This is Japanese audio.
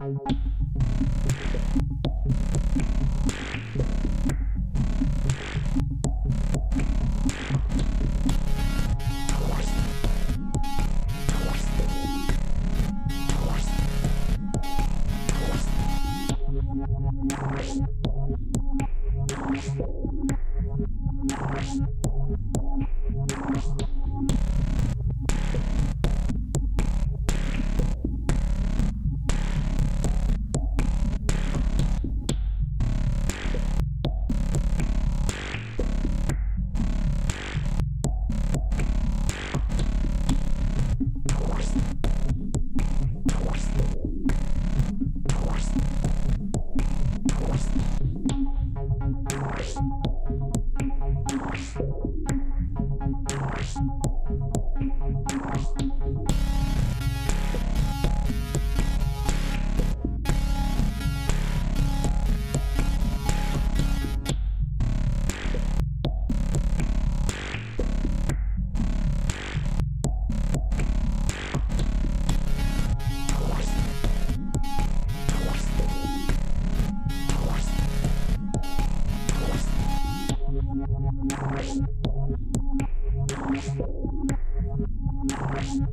you podcast. you